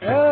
Yeah.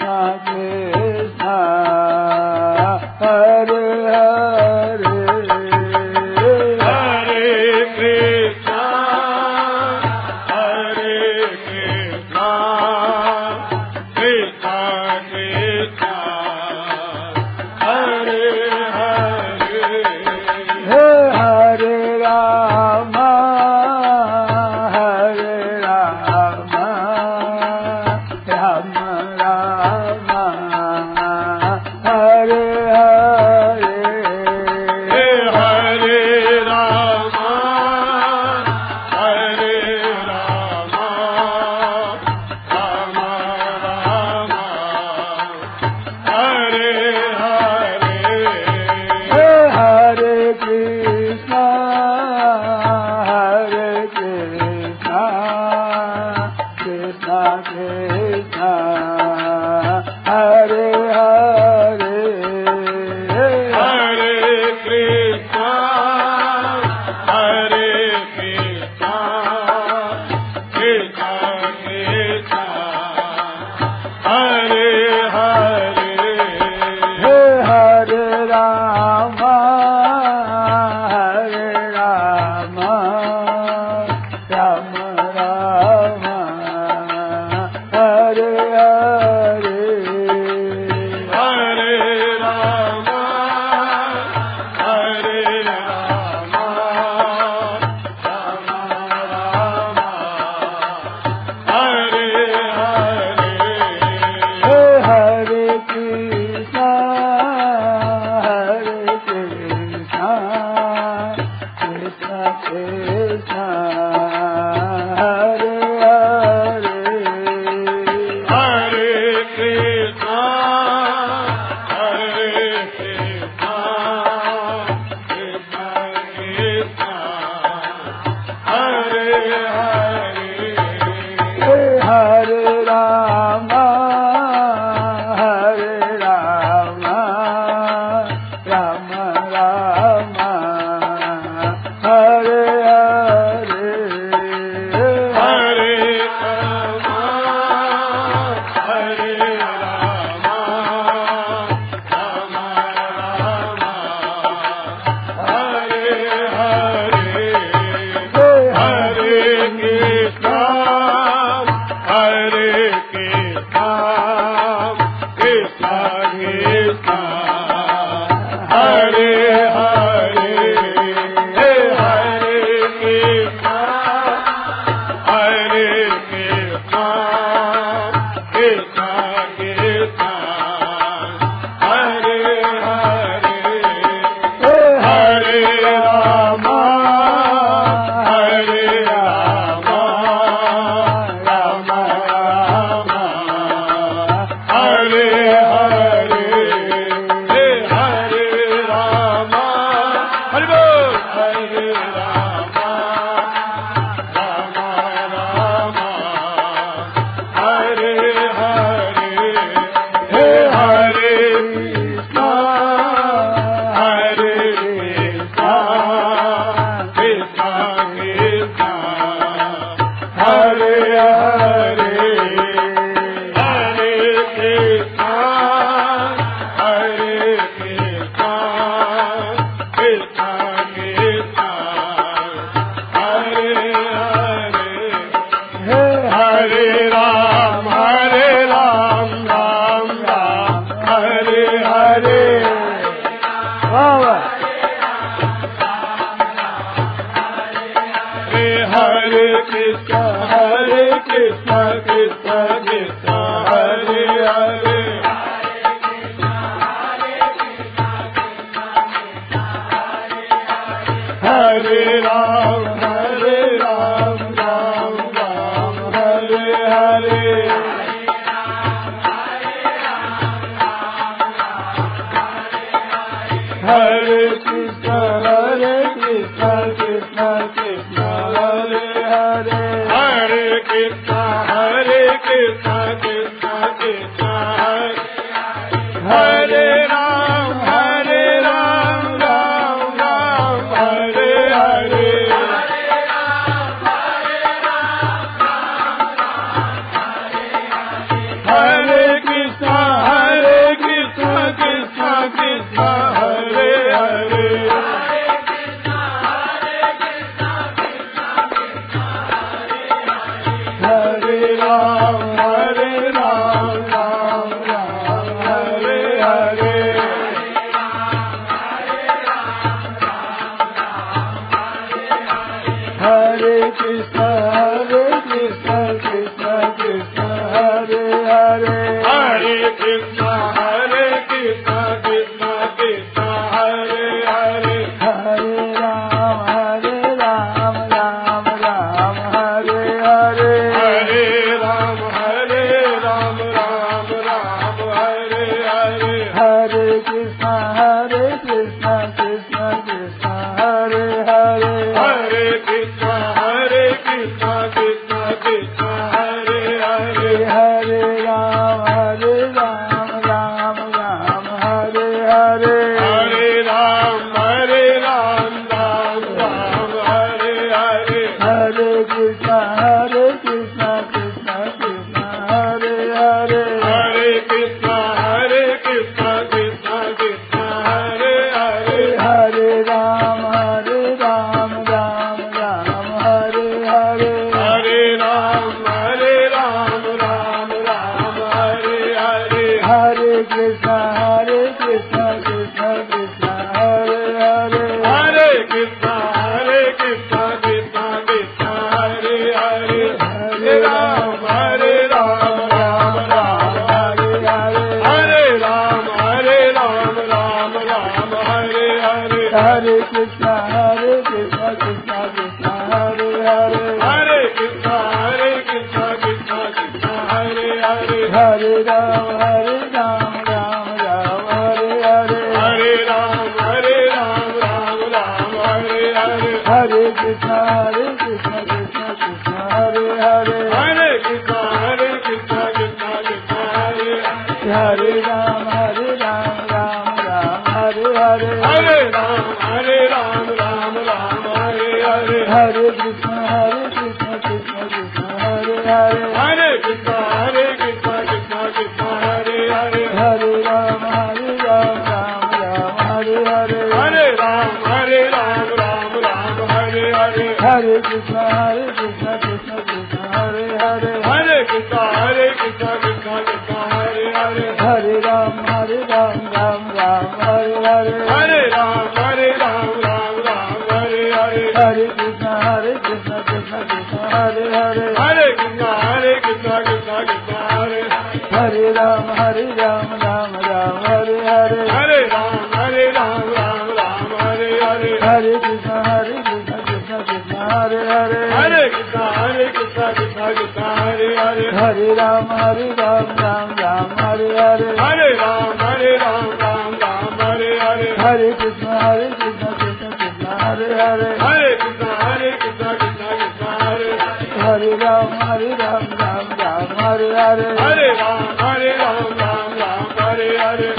Sadhu Hadi be!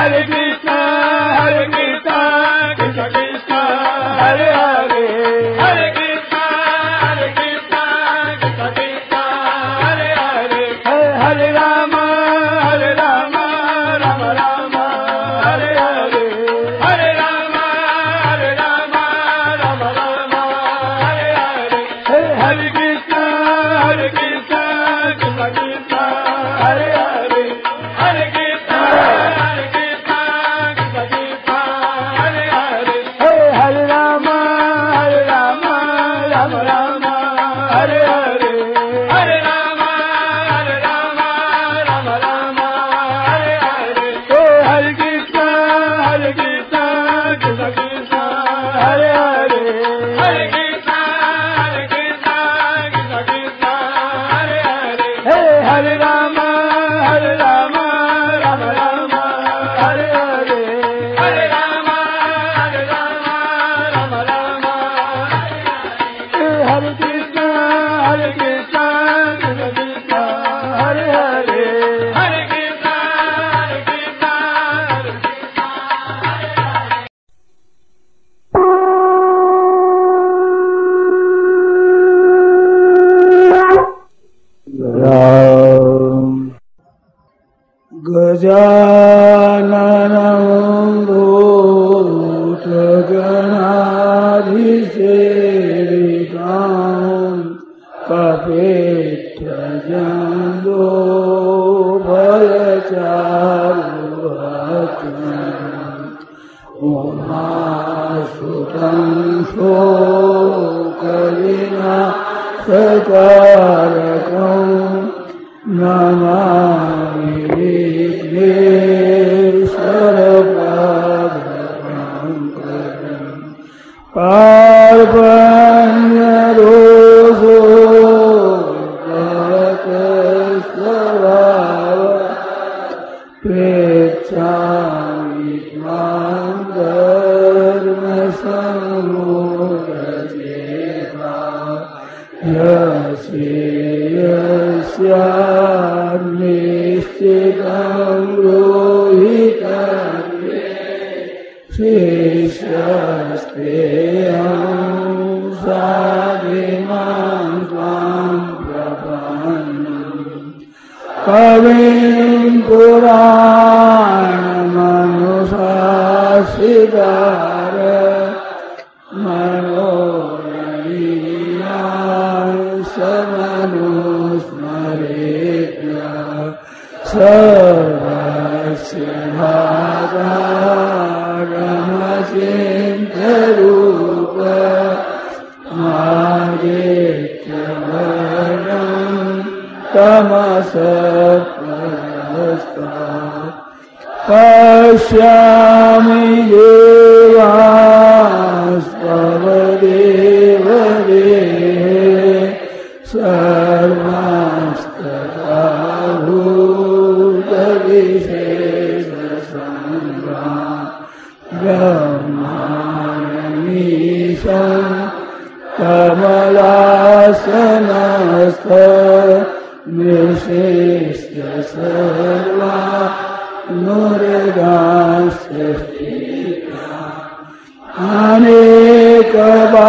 Hare भार हरे सर्वास्तथा भूतविशेष ब्रह्मानमीशा कमलासनस्थ निर्शिष्य सर्वा मुर्गास्य अनेकवा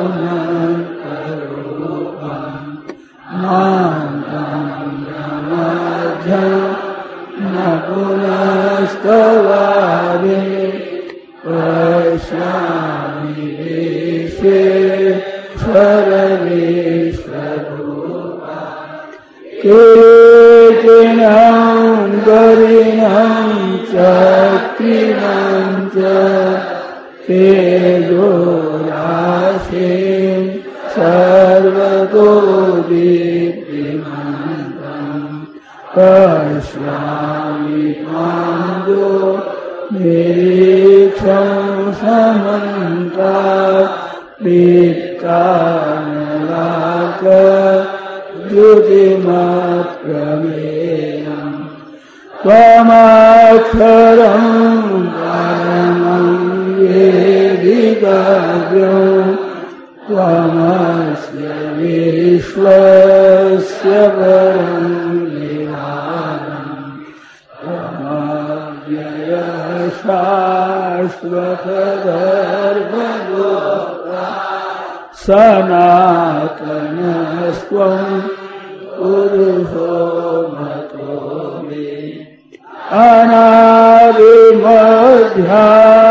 त्वमस्य विश्वस्य परं पुरुषो मतो मे। अनादिमध्यान्तमनन्तवीर्य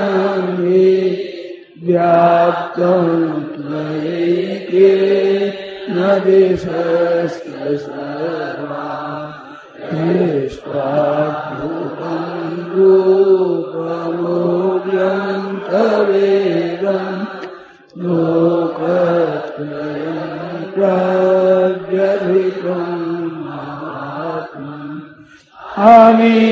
त्वयिके न देशस्य समा दृष्ट्वा रूपम् रूपेदम् लोकत्रयम् प्राधिकम् आवि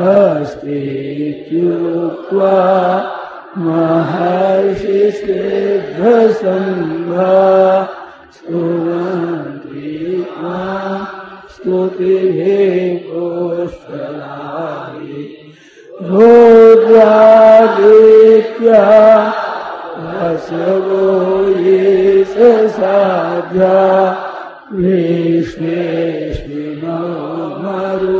स्वस्तीत्युक्त्वा महर्षिश्रेभ्यसङ्घा स्तुवन्ति त्वाम् स्तुतिभिः रुद्रादित्या वसवो ये साध्या विश्वेष्विनो मरुत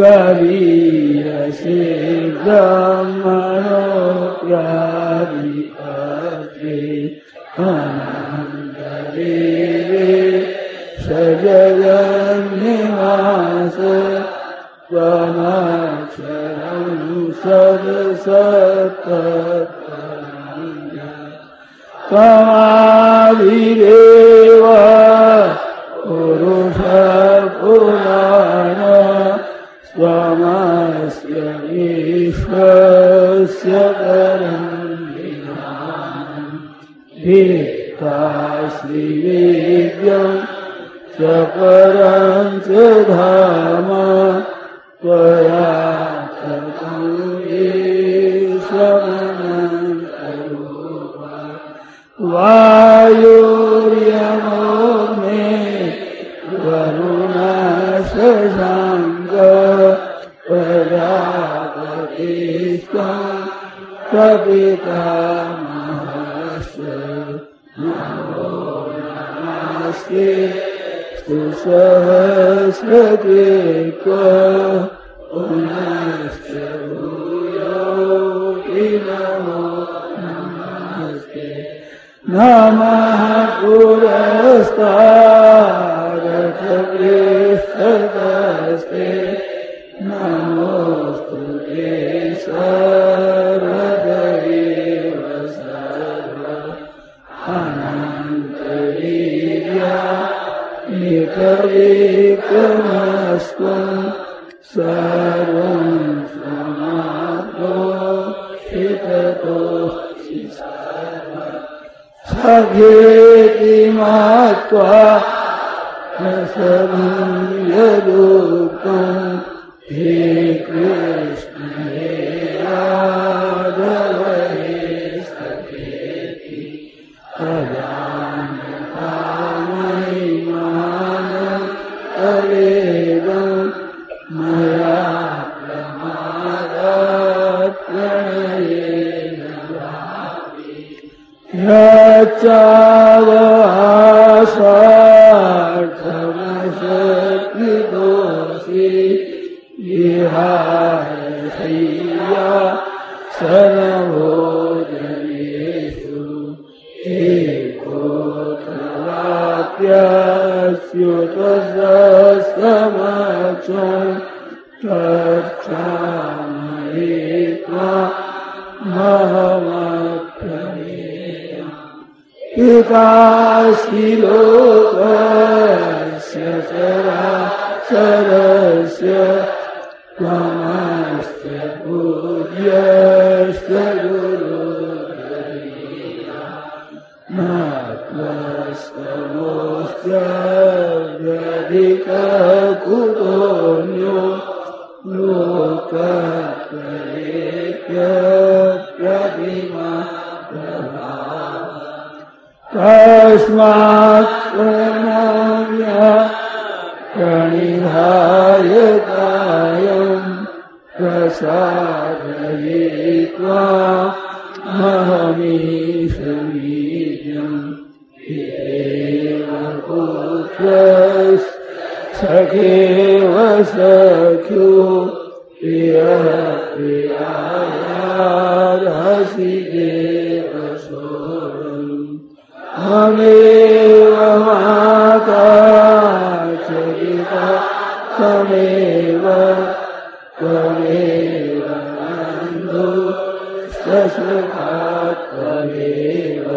गरीयसे ब्रह्मणो सजयिमासे कमा च सद सारि कारि ेति महत्वा न सर्वं यलोकम् हे प्रसादयित्वा महमीशमीर्यम् एव सखेव सख्यो प्रियः प्रियायार्हसि देव सोऽहम् त्वमेव माता च पिता त्वमेव ससुखा त्वमेव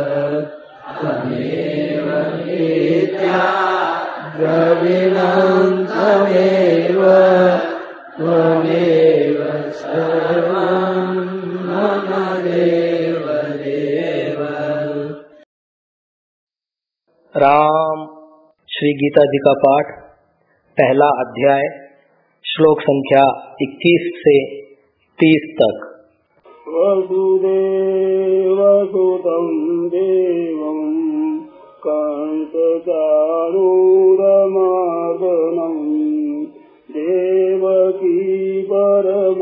मम देव देव राम, श्री गीता जी का पाठ, पहला अध्याय, श्लोक संख्या 21 से 30 तक। वसुदेवसुतं देवम् कान्तचारूरमादनम् देवकी परमानन्दम्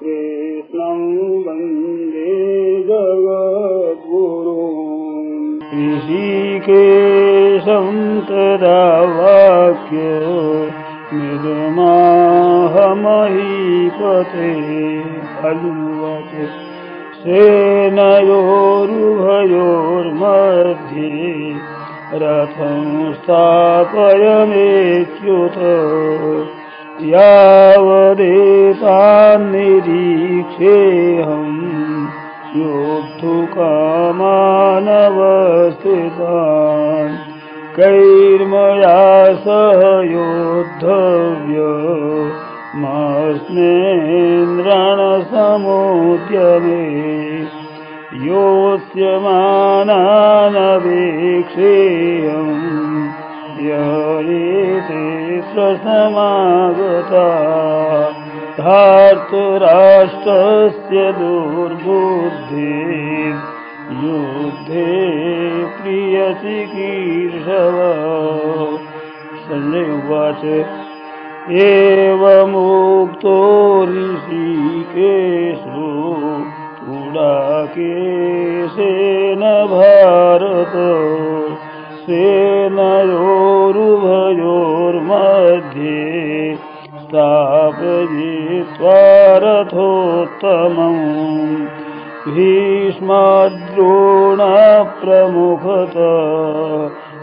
कृष्णं वन्दे जगद्गुरुम् ऋषिकेशं तदा वाक्य निगमाहमहीपते हलुवते। सेनयोरुभयोर्मध्ये रथं स्थापयमेत्युत। यावदेतान्निरीक्षेऽहम् योद्धुकामानवस्थितान्। कैर्मया सह योद्धव्य मास्मेन्द्रणसमुद्यमे योत्स्यमानानवेक्षेयम् ययेते समागता धार्तराष्ट्रस्य दुर्बुद्धि युद्धे प्रियचिकीर्षव सञ्जय उवाच एवमुक्तो ऋषिकेशो गुडाकेशेन भारत। सेनयोरुभयोर्मध्ये स्थापयित्वा रथोत्तमम् भीष्मद्रोणप्रमुखत।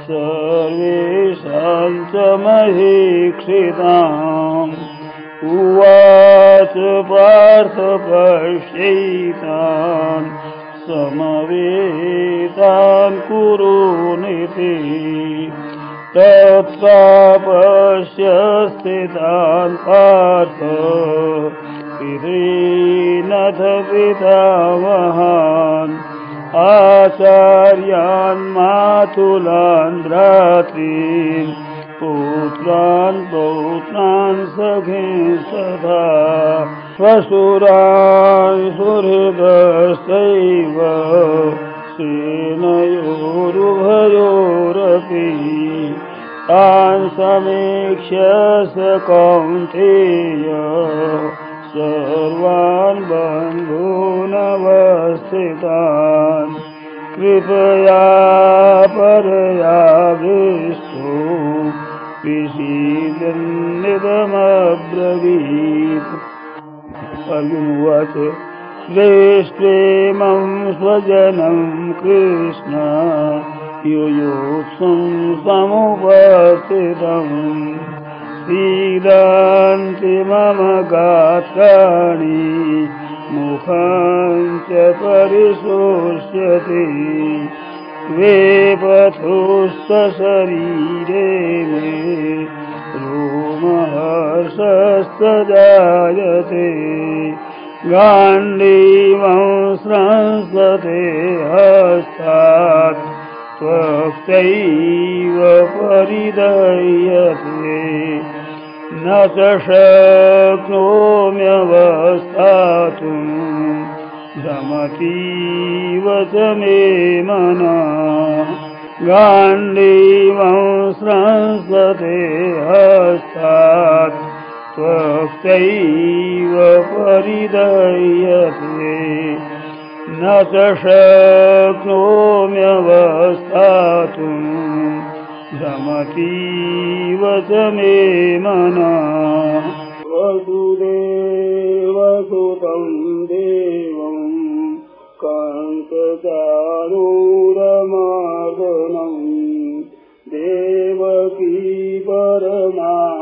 सर्वेषां च महीक्षिताम्। उवाच पार्थ पश्यैतान्। समवेतान् कुरुनिति तत्रापश्य स्थितान् पार्थ आचार्यान् मातुलान् भ्रातॄन् पुत्रान् पौत्रान् सखीन् सदा स्वसुरान् सुहृदश्चैव सेनयोरुभयोरपि तान् समीक्ष्य स कौन्तेय सर्वान् बन्धूनवस्थितान्। कृपया परयाविष्टो विषीदन्निदमब्रवीत् अर्जुनुवाच दृष्ट्वेमं स्वजनं कृष्ण युयोत्सं समुपस्थितम् सीदान्ति मम गात्राणि मुखं च परिशोष्यति। वेपथुस्तशरीरे मे रोमहर्षस्तजायते। गाण्डीवं स्रंसते हस्तात् त्वक्तैव परिदह्यते न च शक्नोम्यवस्थातुम् भ्रमतीव च मे मनः। गाण्डीवं हस्तात् त्वक्तैव परिदह्यते। न च शक्नोम्यवस्थातुम् भ्रमतीवस मे मना। वसुदेव देवं कचारुरमागणम् देवकी परमा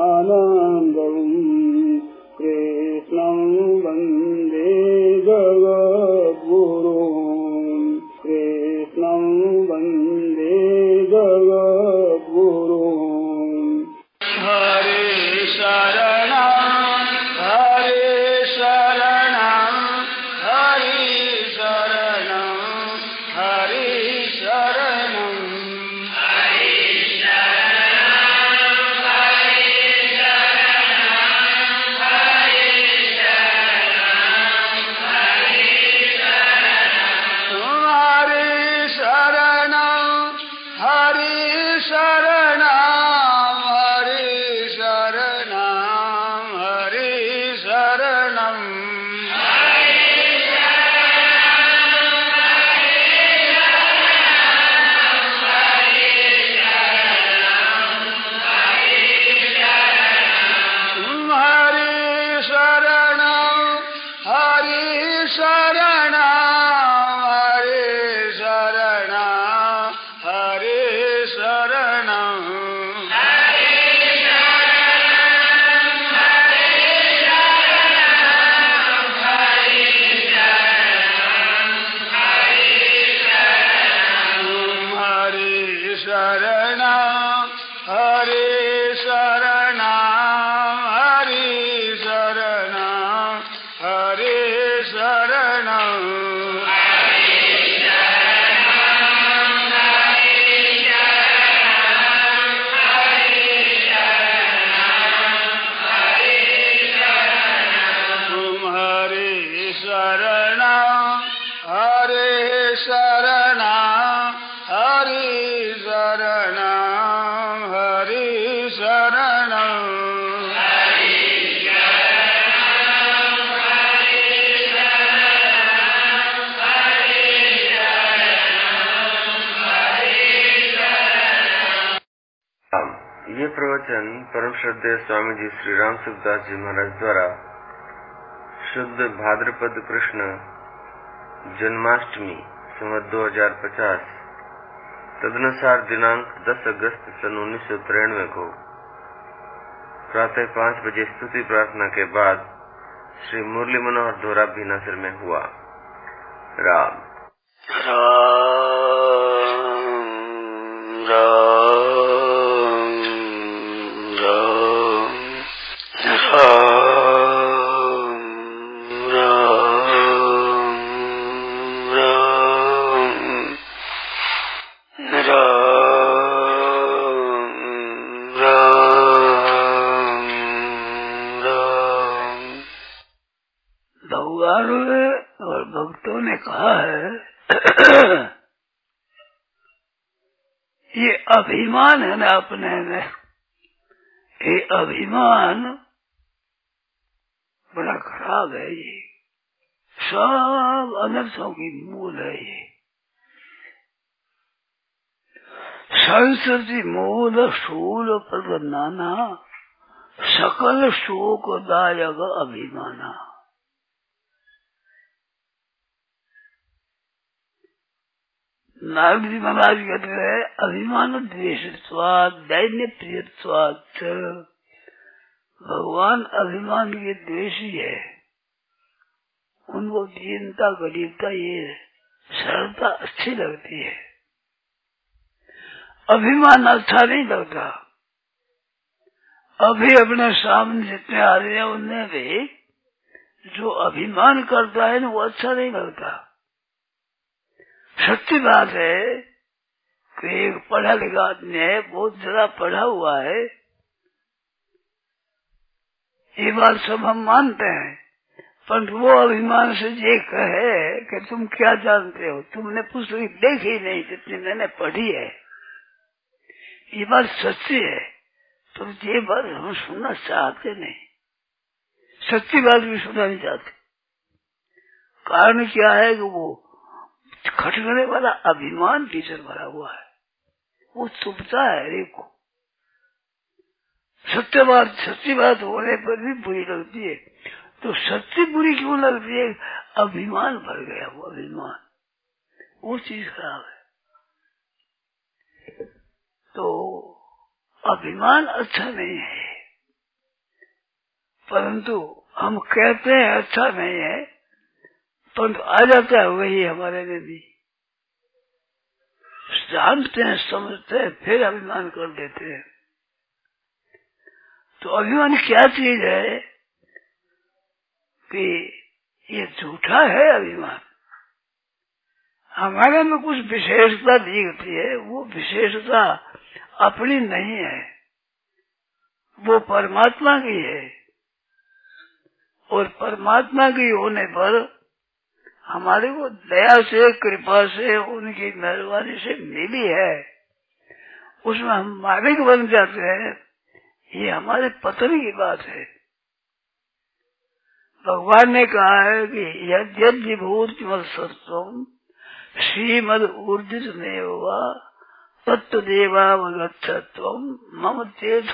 ये प्रवचन परम श्रद्धेय स्वामी जी श्री राम सुखदास जी महाराज द्वारा शुद्ध भाद्रपद कृष्ण जन्माष्टमी संवत 2050 तदनुसार दिनांक 10 अगस्त सन उन्नीस सौ तिरानवे को प्रातः पाँच बजे स्तुति प्रार्थना के बाद श्री मुरली मनोहर धोरा भीनासर में हुआ राम राम राम अभिमान है ना अपने में। ये अभिमान बड़ा खराब है ये। सब अनर्थों की मूल है ये। संस्कृति मूल शूल पर नाना सकल शोक दायक अभिमाना। नारद जी महाराज कहते हैं, अभिमान द्वेष दैन्य प्रिय भगवान अभिमान के द्वेषी है उनको दीनता गरीबता, ये सरलता अच्छी लगती है। अभिमान अच्छा नहीं लगता। अभी अपने सामने जितने आ रहे हैं, उनमें भी जो अभिमान करता है ना, वो अच्छा नहीं लगता। सच्ची बात है कि एक पढ़ा लिखा आदमी है, बहुत ज़्यादा पढ़ा हुआ है। ये बात सब हम मानते हैं पर वो अभिमान से ये कहे कि तुम क्या जानते हो? तुमने पुस्तक देखी नहीं जितनी मैंने पढ़ी है। ये बात सच्ची है तो ये बात हम सुनना चाहते नहीं। सच्ची बात भी सुनना नहीं चाहते। कारण क्या है कि वो खटकने वाला अभिमान भीतर भरा हुआ है। वो चुपता है हरे को। सत्य बात, सच्ची बात होने पर भी बुरी लगती है। तो सच्ची बुरी क्यों लगती है? अभिमान भर गया वो अभिमान। वो चीज़ खराब है। तो अभिमान अच्छा नहीं है। परंतु हम कहते हैं अच्छा नहीं है। परंतु आ जाता है, वही हमारे में भी। जानते हैं, समझते हैं, फिर अभिमान कर देते हैं। तो अभिमान क्या चीज़ है कि ये झूठा है अभिमान? हमारे में कुछ विशेषता दिखती है, वो विशेषता अपनी नहीं है। वो परमात्मा की है। और परमात्मा की होने पर हमारे को दया से, कृपा से, उनकी मेहरबानी से मिली है। उसमें हम मालिक बन जाते हैं। ये हमारे पतन की बात है। भगवान ने कहा है कि यद्यभूत सत्वम श्रीमद ऊर्जित ने हुआ तत्व देवावगछत्व मम तेज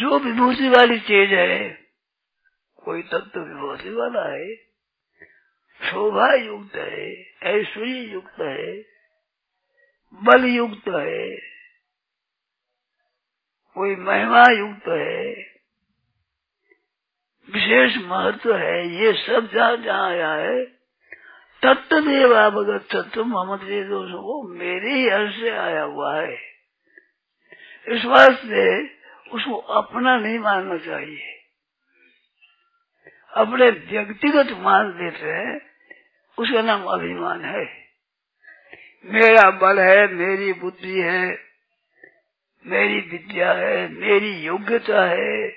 जो विभूति वाली चीज़ है कोई तत्व विभूति वाला है शोभा युक्त है ऐश्वर्य युक्त है बल युक्त है, कोई महिमा युक्त है, विशेष महत्व है, ये सब जहाँ जहाँ आया है तत्व देव अवगत तत्व मोहम्मद दोष को मेरे ही हर से आया हुआ है। इस वास्ते उसको अपना नहीं मानना चाहिए। अपने व्यक्तिगत मान देते हैं, उसका नाम अभिमान है। मेरा बल है, मेरी बुद्धि है, मेरी विद्या है, मेरी योग्यता है।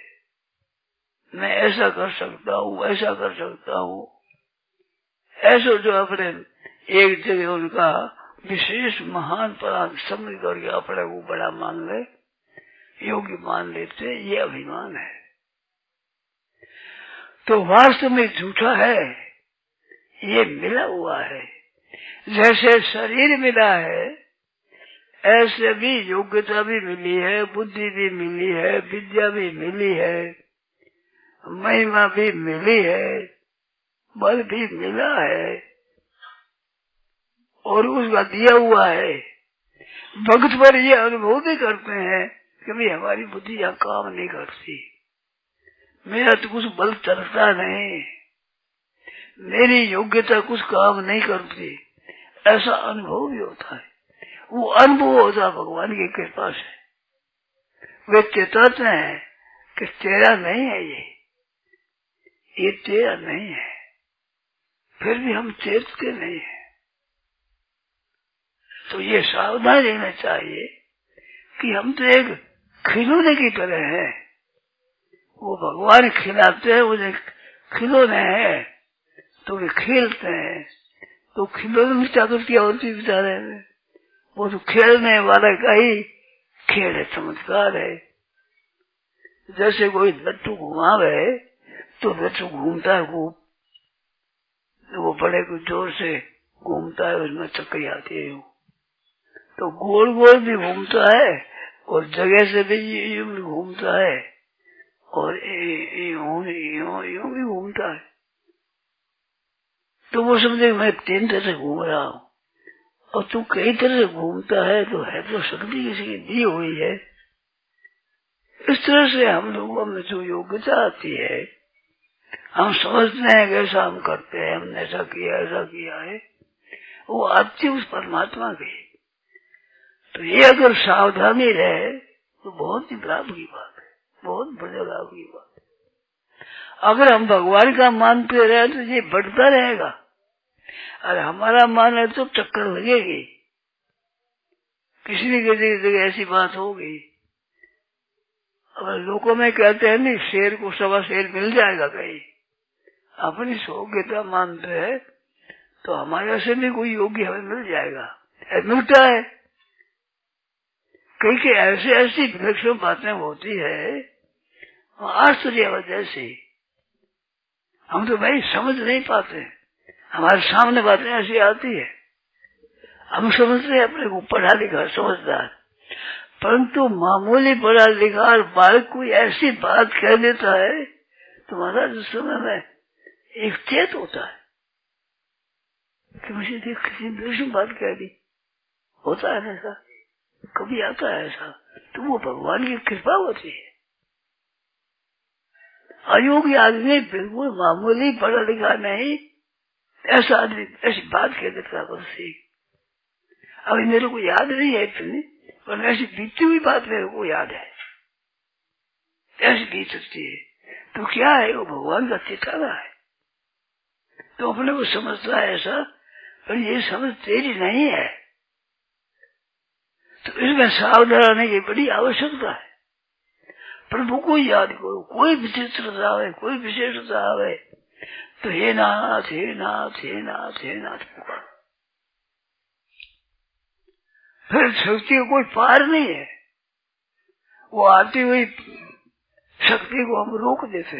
मैं ऐसा कर सकता हूँ, ऐसा कर सकता हूँ। ऐसा जो अपने एक जगह उनका विशेष महान परान समझ करके अपने को बड़ा मान ले, योग्य मान लेते ये अभिमान है। तो वास्तव में झूठा है। ये मिला हुआ है। जैसे शरीर मिला है, ऐसे भी योग्यता भी मिली है, बुद्धि भी मिली है, विद्या भी मिली है, महिमा भी मिली है, बल भी मिला है, और उसका दिया हुआ है। भक्त पर ये अनुभव भी करते हैं कि हमारी बुद्धि यहाँ काम नहीं करती। मेरा तो कुछ बल चलता नहीं। मेरी योग्यता कुछ काम नहीं करती। ऐसा अनुभव भी होता है। वो अनुभव होता भगवान की कृपा से। वे चेताते हैं कि तेरा नहीं है ये। ये तेरा नहीं है। फिर भी हम चेतते नहीं है। तो ये सावधान रहना चाहिए कि हम तो एक खिलौने की तरह है। वो भगवान खिलाते हैं मुझे खिलौने हैं तो वे खेलते हैं। तो खिलौने में चातुर्तिया होती बेचारे में वो तो खेलने वाले का ही खेल है, चमत्कार है। जैसे कोई लट्टू घुमावे तो लट्टू घूमता है खूब वो बड़े को ज़ोर से घूमता है, उसमें चक्री आती है। तो गोल गोल भी घूमता है, और जगह से भी घूमता है। और यूँ यूँ भी घूमता है। तो वो समझे, मैं तीन तरह से घूम रहा हूँ। और तू कई तरह से घूमता है तो है तो शक्ति किसी की दी हुई है। इस तरह से हम लोगों में जो योग्यता आती है, हम समझते हैं कि ऐसा हम करते हैं, हमने ऐसा किया ऐसा किया है, वो आती उस परमात्मा की तो ये अगर सावधानी रहे तो बहुत ही लाभ की बात बहुत बड़े लाभ की बात अगर हम भगवान का मानते रहे तो ये बढ़ता रहेगा। और हमारा मान है तो चक्कर लगेगी। किसी न किसी जगह ऐसी बात होगी। अब लोगों में कहते हैं, नहीं, शेर को सवा शेर मिल जाएगा कहीं। अपनी योग्यता मानते हैं तो हमारे से भी कोई योग्य हमें मिल जाएगा। मिलता है। कई के ऐसे ऐसी विलक्षण बातें होती है आश्चर्य वजह से हम तो भाई समझ नहीं पाते। हमारे सामने बातें ऐसी आती है। हम समझते हैं अपने को पढ़ा लिखा समझदार। परंतु मामूली पढ़ा लिखा और बालक कोई ऐसी बात कह देता है तो महाराज, उस समय में एक चेत होता है कि मुझे देख किसी दूसरी बात कह दी। होता है ऐसा? कभी आता है ऐसा? तो वो भगवान की कृपा होती है। अयोग्य आदमी बिल्कुल मामूली पढ़ा लिखा नहीं। ऐसा आदमी, ऐसी बात कह देता है। अभी मेरे को याद नहीं है इतनी, पर ऐसी बीती हुई बात मेरे को याद है। ऐसी बीत सकती है। तो क्या है? वो भगवान का ठिकाना है। तो अपने को समझता है ऐसा, पर ये समझ तेरी नहीं है। तो इसमें सावधान रहने की बड़ी आवश्यकता है। प्रभु को याद करो, कोई विचित्रता आवे, कोई विशेषता आवे। तो हे नाथ हे नाथ हे नाथ हे नाथ फिर शक्ति कोई पार नहीं है। वो आती हुई शक्ति को हम रोक देते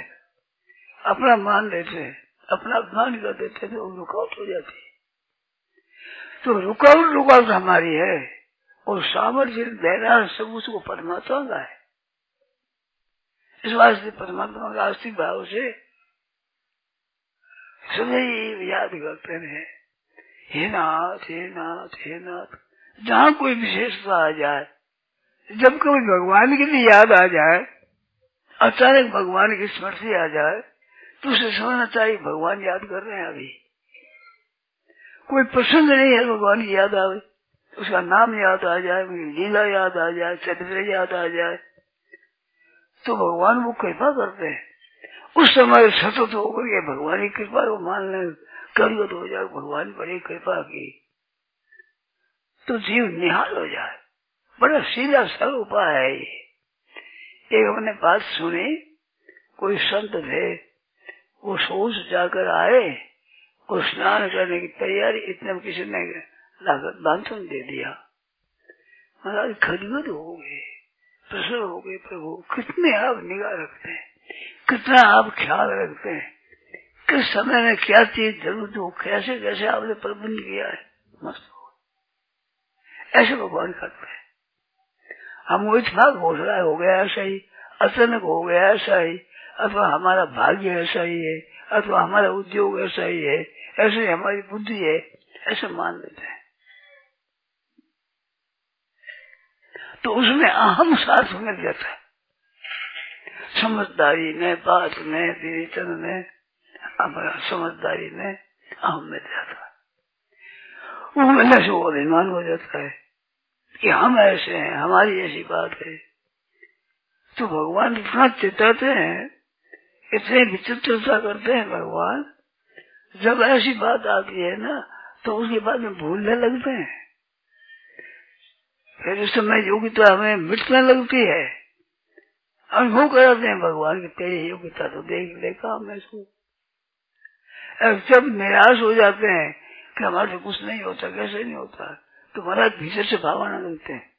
अपना मान लेते अपना अभिमान कर देते तो रुकावट हो जाती तो रुकावट रुकावट हमारी है, और सामर्थ्य देना सब उसको परमात्मा का है। इस वास्ते परमात्मा का आस्तिक भाव से सदैव याद करते रहे हे। नाथ हे नाथ हे नाथ, जहाँ कोई विशेषता आ जाए, जब कभी भगवान की भी याद आ जाए, अचानक भगवान की स्मृति आ जाए तो उसे समझना चाहिए, भगवान याद कर रहे हैं अभी। कोई प्रसंग नहीं है, भगवान की याद आवे, उसका नाम याद आ जाए लीला याद आ जाए, चरित्र याद आ जाए तो भगवान वो कृपा करते हैं। उस समय सतत होकर के भगवान की कृपा को मान ले करियो तो हो जाए भगवान बड़ी कृपा की। तो जीव निहाल हो जाए। बड़ा सीधा सरल उपाय है ये। एक हमने बात सुनी, कोई संत थे, वो सोच जाकर आए और स्नान करने की तैयारी, इतने किसी ने लागत बांधन दे दिया। महाराज खरीद हो गए। प्रसन्न हो गए प्रभु। कितने आप निगाह रखते हैं। कितना आप ख्याल रखते हैं। किस समय में क्या चीज़ ज़रूरत हो, कैसे कैसे आपने प्रबंध किया है। मस्त हो ऐसे भगवान करते हैं। हम इतना घोषणा हो गया ऐसा ही, अचानक हो गया ऐसा ही, अथवा हमारा भाग्य ऐसा ही है, अथवा हमारा उद्योग ऐसा ही है, ऐसे हमारी बुद्धि है, ऐसे मान लेते हैं। तो उसमें अहम साथ मिल जाता है समझदारी में बात में विवेचन में हमारा समझदारी में अहम में जाता है वो मिलने से वो अभिमान हो जाता है कि हम ऐसे हैं, हमारी ऐसी बात है। तो भगवान इतना चिताते हैं, इतने विचित्रता करते हैं भगवान। जब ऐसी बात आती है ना तो उसके बाद में भूलने लगते हैं। फिर उस समय योग्यता हमें मिटने लगती है। अनुभव कराते हैं भगवान की तेरी योग्यता तो देख लेगा मैं इसको। जब निराश हो जाते हैं कि हमारे से कुछ नहीं होता, कैसे नहीं होता? तो महाराज भीतर से भावना लगते हैं।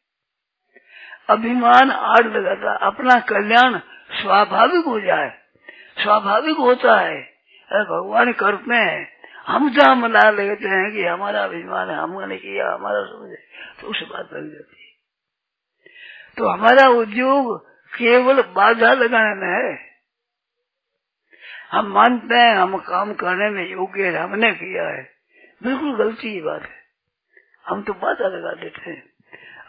अभिमान आड़ लगाता अपना कल्याण स्वाभाविक हो जाए, स्वाभाविक होता है। अरे भगवान करते हैं हम जहाँ मना लेते हैं कि हमारा अभिमान है, हमने किया, हमारा समझे तो उस बात लग जाती है। तो हमारा उद्योग केवल बाधा लगाने में है। हम मानते हैं, हम काम करने में योग्य है, हमने किया है। बिल्कुल गलती की बात है। हम तो बाधा लगा देते हैं।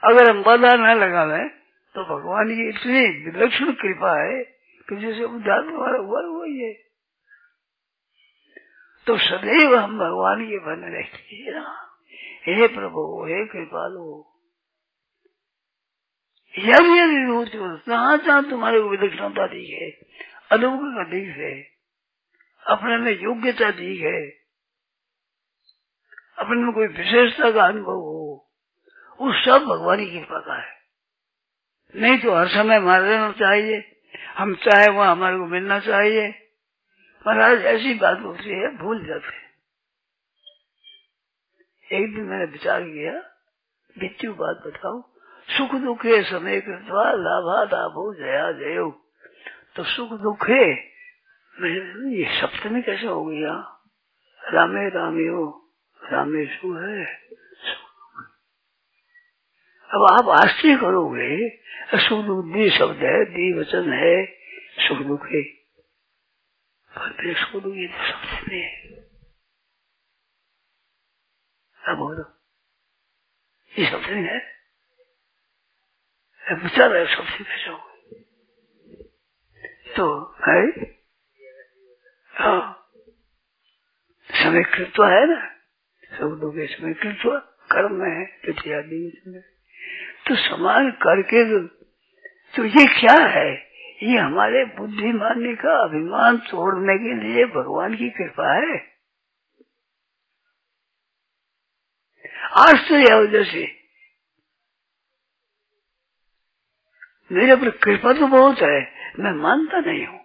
अगर हम बाधा न लगा लगावे तो भगवान की इतनी विलक्षण कृपा है कि जैसे उद्धार हमारा हुआ वही है। तो सदैव हम भगवान के बन रहते हे प्रभु, हे कृपालु। यदि यदि रोती हो जहाँ जहाँ तुम्हारे को विलक्षणता दी है अलौकिक अधिक है, अपने में योग्यता दी है, अपने में कोई विशेषता का अनुभव हो, वो सब भगवान की कृपा का है। नहीं तो हर समय मार देना चाहिए। हम चाहे वहाँ हमारे को मिलना चाहिए। महाराज ऐसी बात होती है, भूल जाते एक दिन मैंने विचार किया बिच्छू बात बताओ सुख दुखे समय कृतवा लाभा लाभो जया जयो। तो सुख दुखे ये सप्तमी कैसे हो गया रामे रामे हो रामे सु है। अब आप आश्चर्य करोगे, सुख दुख दी शब्द है दी वचन है, सुख दुख है। पर सुख दुख ये नहीं है अब बोलो ये नहीं है विचार है कैसे हो तो है हाँ समय कृत्व है ना सब दुख समय कृत्व कर्म है तृतीया में तो समान करके तो ये क्या है ये हमारे बुद्धि मानने का अभिमान तोड़ने के लिए भगवान की कृपा है। आश्चर्य वजह से मेरे पर कृपा तो बहुत है, मैं मानता नहीं हूँ।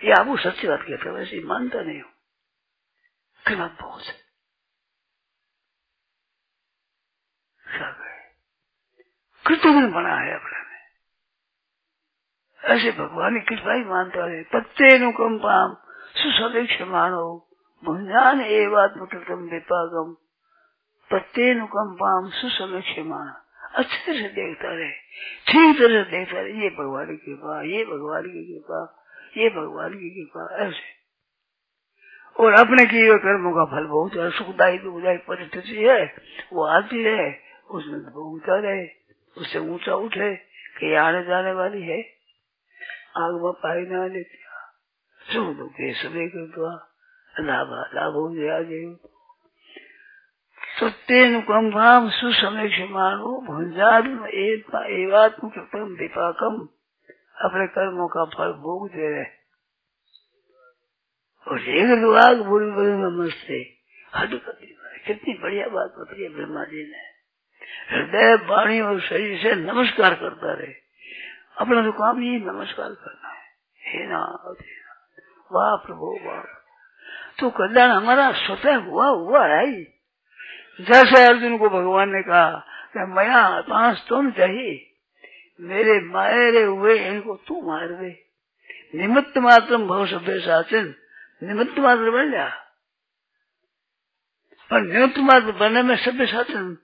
ये आपको सच्ची बात कहते वैसे मानता नहीं हूँ। कृपा बहुत है। कृतज्ञ बना है अपने। ऐसे भगवान की कृपा ही मानता है, पत्ते नुकम्पाम सुसदीक्ष मानो, भुंजान एवात्मकृतम विपागम, पत्ते नुकम्पाम सुसमीक्ष मान। अच्छे से देखता रहे, ठीक तरह से देखता रहे, ये भगवान की कृपा, ये भगवान की कृपा, ये भगवान की कृपा, ऐसे। और अपने किए हुए कर्मों का फल बहुत सुखदायी दुखदायी परिस्थिति है, वो आती है, उसमें भोगता रहे, उससे ऊँचा उठे, कि आने जाने वाली है। आग में पाई ना लेती सुख दुखे सभी कृपा लाभ लाभ हो गया तो तेन कम सुसमेक्ष मानो भुंजात्म एवात्म कृतम विपाकम अपने कर्मों का फल भोग दे रहे और एक विभाग बुरी बुरी नमस्ते हद कितनी बढ़िया बात बताई है ब्रह्मा जी ने हृदय वाणी और शरीर से नमस्कार करता रहे अपना तो काम ही नमस्कार करना है। हे नाथ हे नाथ। वाह प्रभु, वाह तो कल्याण हमारा स्वतः हुआ हुआ है। जैसे अर्जुन को भगवान ने कहा कि मया पाँच तुम चाहिए मेरे मायरे हुए इनको तू मार दे। निमित्त मात्र भव सभ्य शासन निमित्त मात्र बन जा। पर निमित्त मात्र बनने में सभ्य शासन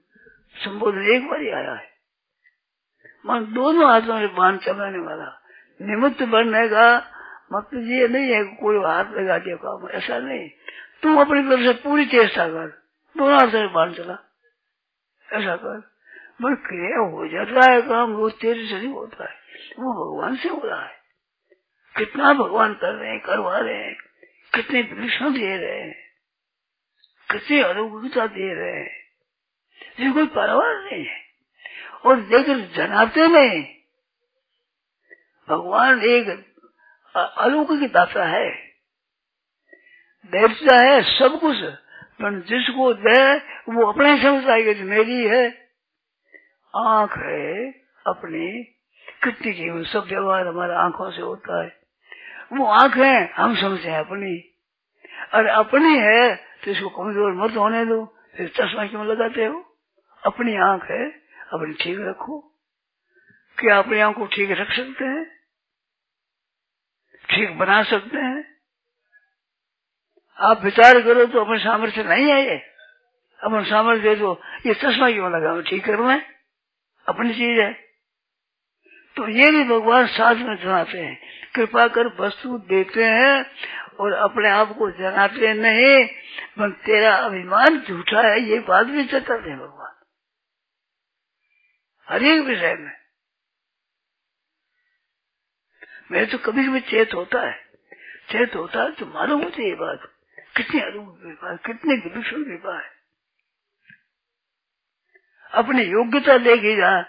संबोधन एक बार ही आया है। मन दोनों हाथों में बाँध चलाने वाला। निमित्त बनने का मतलब ये नहीं है कोई हाथ लगा दिया काम, ऐसा नहीं। तुम अपनी तरफ़ से पूरी चेष्टा कर, दोनों हाथों में बाँध चला ऐसा कर। पर क्रिया हो जाता है, काम वो तेरे से नहीं होता है, वो भगवान से हो रहा है। कितना भगवान कर रहे हैं, करवा रहे हैं, कितने विष्णु दे रहे हैं, कितनी अनुकूलता दे रहे हैं। ये कोई परवाह नहीं है। और लेकिन जनाते नहीं भगवान एक अलौकिक दाता है। देवता है, सब कुछ। पर जिसको दे, वो अपने समझता है कि मेरी है। आँख है अपनी, कितनी जीवन सब व्यवहार हमारे आँखों से होता है। वो आँख है, हम समझते हैं अपनी। और अपनी है तो इसको कमज़ोर मत होने दो। फिर चश्मा क्यों लगाते हो? अपनी आँख है। अपनी ठीक रखो क्या अपने आप को ठीक रख सकते हैं, ठीक बना सकते हैं। आप विचार करो तो अपने सामर्थ्य नहीं है ये। अपन सामर्थ्य तो ये चश्मा क्यों लगा? ठीक कर है अपनी चीज़ है। तो ये भी भगवान साथ में जनाते हैं। कृपा कर वस्तु देते हैं और अपने आप को जनाते नहीं तेरा अभिमान झूठा है, ये बात भी जताते हैं भगवान। हर एक विषय में। मेरे तो कभी कभी चेत होता है। चेत होता है तो मालूम होती ये बात। कितनी अरूप कृपा कितनी विभीषण कृपा है अपनी योग्यता लेके जा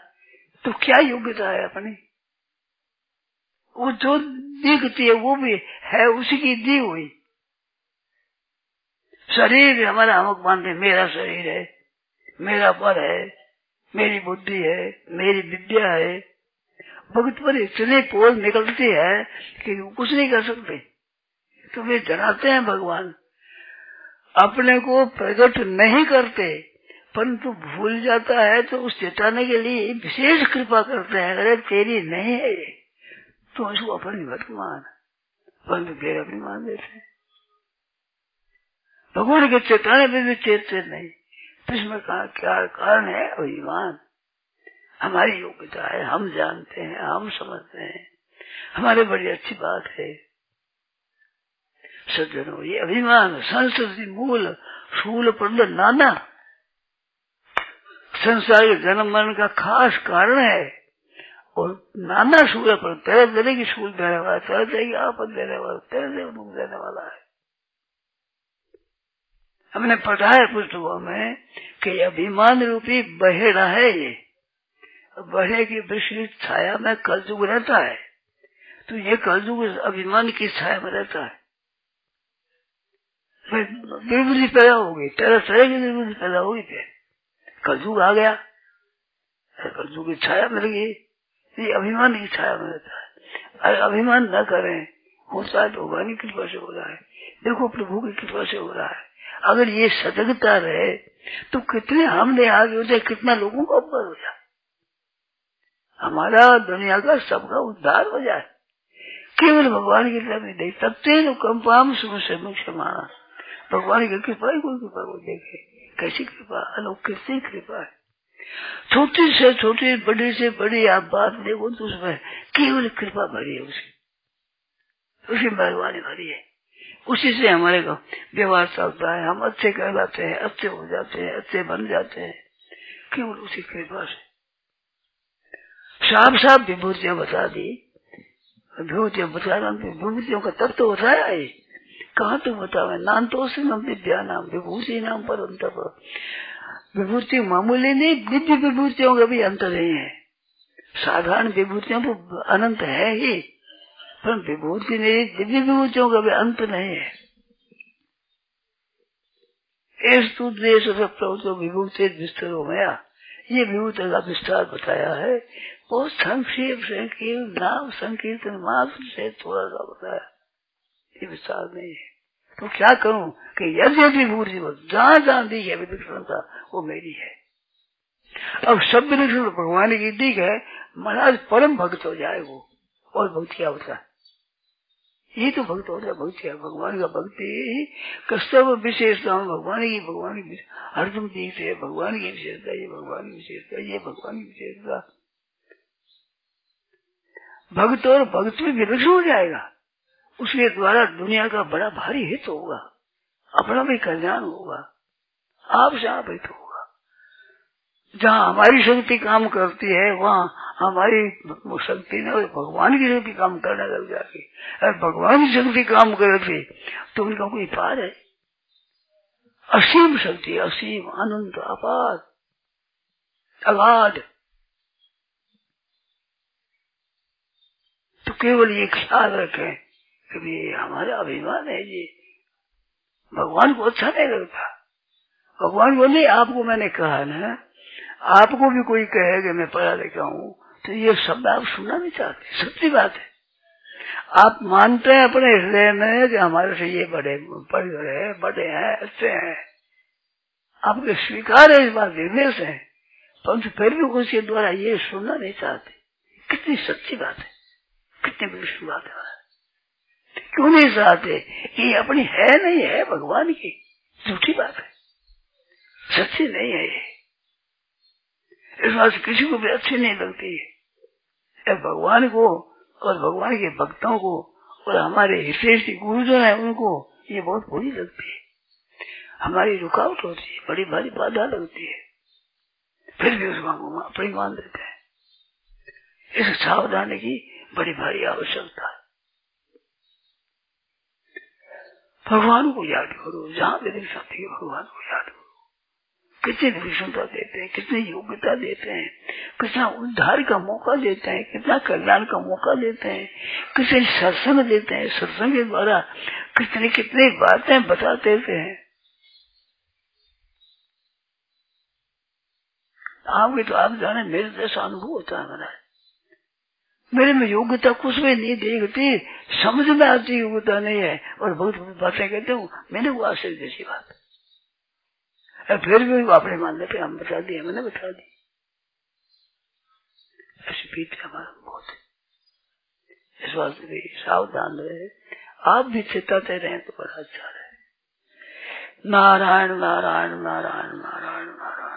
तो क्या योग्यता है अपनी? वो जो दिखती है, वो भी है, उसी की दी हुई। शरीर हमारा हमक मानते मेरा शरीर है, मेरा पर है। मेरी बुद्धि है, मेरी विद्या है। भगत पर इतने पोल निकलती है कि कुछ नहीं कर सकते। तो वे जनाते हैं भगवान। अपने को प्रकट नहीं करते, परंतु भूल जाता है तो उस चेताने के लिए विशेष कृपा करते हैं। अरे, तेरी नहीं है तो उसको अपनी वर्तमान परंतु फिर अपनी मान देते भगवान के चेताने में भी चेतते नहीं। इसमें क्या कारण है? अभिमान। हमारी योग्यता है, हम जानते हैं, हम समझते हैं। हमारे बड़ी अच्छी बात है। सज्जनों, ये अभिमान, संस्कृति, मूल, शूल, पंड, नाना, संसार के जन्म मरण का खास कारण है। और नाना सूर्य पर तरह तरह की शूल देने वाला तरह तरह की आपद देने वाला तरह दुख देने वाला है। हमने पढ़ा है पुस्तकों में कि अभिमान रूपी बहेड़ा है ये। बहे की विश्व छाया में कलजुग रहता है। तो ये कलजुग अभिमान की छाया में रहता है। विभूति पैदा होगी तरह तरह की विभूति पैदा होगी फिर। कलजुग आ गया कलजुग की छाया मिल गई ये अभिमान की छाया में रहता है। अरे अभिमान न करें होता है भगवान की कृपा से हो रहा है। देखो प्रभु की कृपा से हो रहा है। अगर ये सतर्कता रहे तो कितने हमने आगे हो जाए कितना लोगों का ऊपर हो जाए हमारा दुनिया का सबका उद्धार हो जाए। केवल भगवान की तरफ़ नहीं सकते तो कंपाम समस्या में क्षमा। भगवान की कृपा ही कोई कृपा को देखे। कैसी कृपा? अलोक कितनी कृपा है। छोटी से छोटी, बड़ी से बड़ी आप बात देखो तो उसमें केवल कृपा भरी है उसकी। उसकी मेहरबानी भरी है। उसी से हमारे को व्यवहार चलता है। हम अच्छे कहलाते हैं, अच्छे हो जाते हैं, अच्छे बन जाते हैं। केवल उसी कृपा से साफ़ साफ़ विभूतियाँ बता दी। विभूतियाँ बता रहा विभूतियों का तब तो बताया है। कहा तो बतावे नाम तो नाम विद्या नाम, विभूति नाम पर अंतर विभूति मामूली नहीं, दिव्य विभूतियों का भी अंतर नहीं है। साधारण विभूतियों को अनंत है ही। पर विभूति नहीं दिव्य विभूतियों का भी अंत नहीं है। प्रभु विभूति हो गया ये विभूति का विस्तार बताया है। बहुत संक्षेप से नाम संकीर्तन मात्र से थोड़ा सा बताया। ये विस्तार नहीं है। तो क्या करूँ कि यदि यदि विभूति जहाँ जहाँ दी है विलक्षणता वो मेरी है। अब सब विलक्षण भगवान की दी है, महाराज परम भक्त हो जाए वो, और भक्त क्या होता है ये तो भक्त होता है, भक्ति है, भगवान का भक्ति कस्तव विशेषता भगवान की भगवान की हर तुम देखते है, भगवान की विशेषता ये भगवान की विशेषता ये भगवान की विशेषता भक्त और भक्त में विलक्षण हो जाएगा। उसके द्वारा दुनिया का बड़ा भारी हित होगा। अपना भी कल्याण होगा। आपसे आप हित होगा जहाँ हमारी शक्ति काम करती है, वहाँ हमारी शक्ति ने भगवान की शक्ति काम करने लग जाती अगर भगवान की शक्ति काम करती तो उनका कोई पार है। असीम शक्ति, असीम अनंत अपार, अगाध। तो केवल ये ख्याल रखें कि हमारा अभिमान है ये भगवान को अच्छा नहीं लगता। भगवान को नहीं आपको मैंने कहा ना आपको भी कोई कहे कि मैं पढ़ा लिखा हूँ तो ये शब्द आप सुनना नहीं चाहते, सच्ची बात है। आप मानते हैं अपने हृदय में कि हमारे से ये बड़े पढ़ गए बड़े हैं, अच्छे हैं। आपके स्वीकार है इस बात हृदय से परंतु फिर भी उसके द्वारा ये सुनना नहीं चाहते। कितनी सच्ची बात है। कितनी विष्णु बात है। क्यों नहीं चाहते? ये अपनी है नहीं है, भगवान की झूठी बात है। सच्ची नहीं है ये। इस बात किसी को भी अच्छी नहीं लगती। है भगवान को और भगवान के भक्तों को और हमारे हितेश गुरुजन है, उनको ये बहुत बुरी लगती है। हमारी रुकावट होती है, बड़ी भारी बाधा लगती है। फिर भी उस उसको अपनी मान देते हैं। इस सावधानी की बड़ी भारी आवश्यकता भगवान को याद करो, जहाँ देख सकती है भगवान को याद करो। कितनी विषमता देते हैं, कितनी योग्यता देते हैं। कितना उद्धार का मौका देते हैं, कितना कल्याण का मौका देते हैं, कितने सत्संग देते हैं, सत्संग के द्वारा कितनी कितनी बातें बता देते हैं। आपके तो आप जाने, मेरे जैसा अनुभव होता है मेरा मेरे में योग्यता कुछ भी नहीं देखती, समझ में आती योग्यता नहीं है। और बहुत बातें कहते हूँ, मैंने वो आश्चर्य जैसी बात। फिर भी अपने मान लेते हम बता दिए हमने बता दी। ऐसी पीठ हमारा बहुत इस बात भी सावधान रहे। आप भी चेताते रहे तो बड़ा अच्छा रहे। नारायण नारायण नारायण नारायण नारायण।